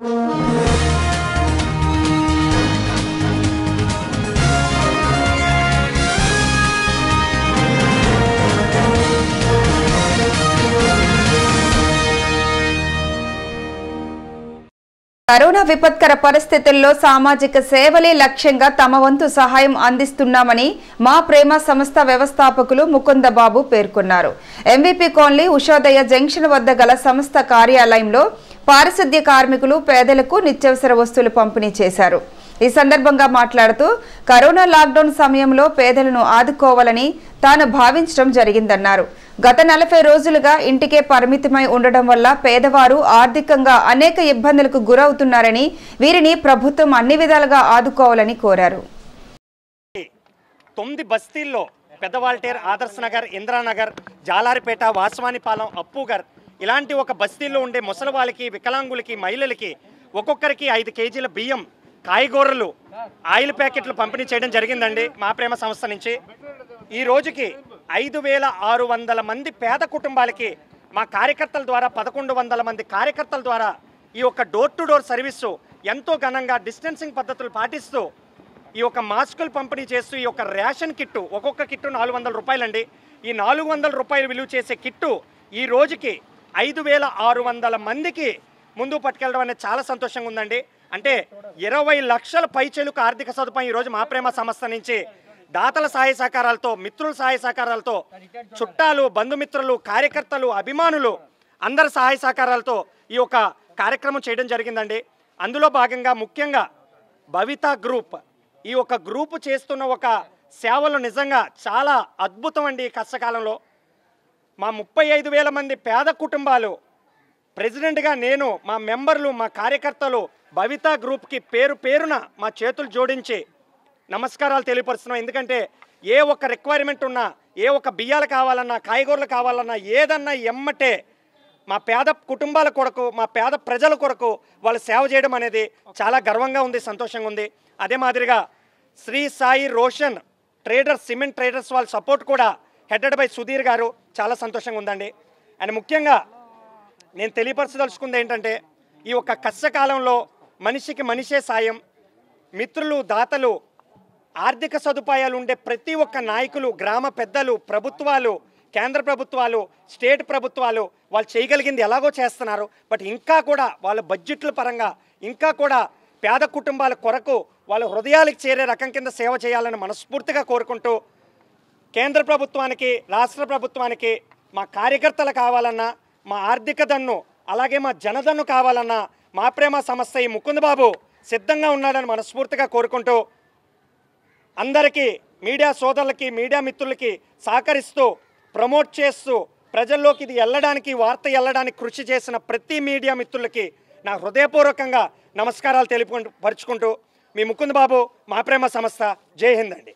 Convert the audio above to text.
Corona విపత్కర పరిస్థితుల్లో సామాజిక సేవలే లక్ష్యంగా తమ వంతు సహాయం అందిస్తున్నామని మా ప్రేమ సంస్థ వ్యవస్థాపకులు ముకుందబాబు పేర్కొన్నారు. ఎంవీపీ కాలనీ ఉషోదయ జంక్షన్ వద్ద గల సంస్థ కార్యాలయంలో పారిశుద్ధ్య కార్మికులు పేదలకు నిత్యావసర వస్తువులు పంపిణీ చేశారు. ఈ సందర్భంగా మాట్లాడుతూ కరోనా లాక్డౌన్ సమయంలో పేదలను ఆదుకోవాలని తాను భావించడం జరిగిందన్నారు. గత నలభై రోజులుగా ఇంటికే పరిమితమై ఉండడం వల్ల పేదవారు ఆర్థికంగా అనేక ఇబ్బందులకు గురవుతున్నారని వీరిని ప్రభుత్వం అన్ని విధాలుగా ఆదుకోవాలని కోరారు. తొమ్మిది బస్తీల్లో పెద్దవాల్టేర్ ఆదర్శ్ నగర్ ఇంద్రానగర్ జాలారిపేట వాసవానిపాలెం అప్పుగర్ ఇలాంటి ఒక బస్తీల్లో ఉండే ముసలి వాళ్ళకి వికలాంగులకి మహిళలకి ఒక్కొక్కరికి ఐదు కేజీల బియ్యం కాయగూరలు ఆయిల్ ప్యాకెట్లు పంపిణీ చేయడం జరిగిందండి మా ప్రేమ సంస్థ నుంచి. ఈ రోజుకి ఐదు వేల ఆరు వందల మంది పేద కుటుంబాలకి మా కార్యకర్తల ద్వారా పదకొండు వందల మంది కార్యకర్తల ద్వారా ఈ యొక్క డోర్ టు డోర్ సర్వీసు ఎంతో ఘనంగా డిస్టెన్సింగ్ పద్ధతులు పాటిస్తూ ఈ యొక్క మాస్కులు పంపిణీ చేస్తూ ఈ యొక్క రేషన్ కిట్టు ఒక్కొక్క కిట్టు నాలుగు వందల రూపాయలండి. ఈ నాలుగు వందల రూపాయలు విలువ చేసే కిట్టు ఈ రోజుకి ఐదు వేల ఆరు వందల మందికి ముందు పట్టుకెళ్ళడం అనేది చాలా సంతోషంగా ఉందండి. అంటే ఇరవై లక్షల పైచెలుకు ఆర్థిక సదుపాయం ఈరోజు మా ప్రేమ సంస్థ నుంచి దాతల సహాయ సహకారాలతో మిత్రుల సహాయ సహకారాలతో చుట్టాలు బంధుమిత్రులు కార్యకర్తలు అభిమానులు అందరి సహాయ సహకారాలతో ఈ యొక్క కార్యక్రమం చేయడం జరిగిందండి. అందులో భాగంగా ముఖ్యంగా భవిత గ్రూప్. ఈ ఒక గ్రూపు చేస్తున్న ఒక సేవలు నిజంగా చాలా అద్భుతం అండి ఈ కష్టకాలంలో. మా ముప్పై ఐదు వేల మంది పేద కుటుంబాలు. ప్రెసిడెంట్గా నేను మా మెంబర్లు మా కార్యకర్తలు భవితా గ్రూప్కి పేరు పేరున మా చేతులు జోడించి నమస్కారాలు తెలియపరుస్తున్నాం. ఎందుకంటే ఏ ఒక్క రిక్వైర్మెంట్ ఉన్నా ఏ ఒక్క బియ్యాలు కావాలన్నా కాయగూరలు కావాలన్నా ఏదన్నా ఎమ్మటే మా పేద కుటుంబాల కొరకు మా పేద ప్రజల కొరకు వాళ్ళు సేవ చేయడం అనేది చాలా గర్వంగా ఉంది సంతోషంగా ఉంది. అదే మాదిరిగా Shri Sai Roshan traders cement traders వాళ్ళ సపోర్ట్ కూడా హెడెడ్ బై సుధీర్ గారు చాలా సంతోషంగా ఉందండి. అండ్ ముఖ్యంగా నేను తెలియపరచదలుచుకుంది ఏంటంటే ఈ యొక్క కష్టకాలంలో మనిషికి మనిషే సాయం మిత్రులు దాతలు ఆర్థిక సదుపాయాలు ఉండే ప్రతి ఒక్క నాయకులు గ్రామ పెద్దలు ప్రభుత్వాలు కేంద్ర ప్రభుత్వాలు స్టేట్ ప్రభుత్వాలు వాళ్ళు చేయగలిగింది ఎలాగో చేస్తున్నారు. బట్ ఇంకా కూడా వాళ్ళ బడ్జెట్ల పరంగా ఇంకా కూడా పేద కుటుంబాల కొరకు వాళ్ళ హృదయాలకు చేరే రకం కింద సేవ చేయాలని మనస్ఫూర్తిగా కోరుకుంటూ కేంద్ర ప్రభుత్వానికి రాష్ట్ర ప్రభుత్వానికి మా కార్యకర్తలు కావాలన్నా మా ఆర్థిక దన్ను అలాగే మా జనదన్ను కావాలన్నా మా ప్రేమ సంస్థ ఈ ముకుందబాబు సిద్ధంగా ఉన్నాడని మనస్ఫూర్తిగా కోరుకుంటూ అందరికీ మీడియా సోదరులకి మీడియా మిత్రులకి సహకరిస్తూ ప్రమోట్ చేస్తూ ప్రజల్లోకి ఇది వెళ్ళడానికి వార్త వెళ్ళడానికి కృషి చేసిన ప్రతి మీడియా మిత్రులకి నా హృదయపూర్వకంగా నమస్కారాలు తెలుపు పరుచుకుంటూ మీ ముకుందబాబు మా ప్రేమ సంస్థ జై హింద్ అండి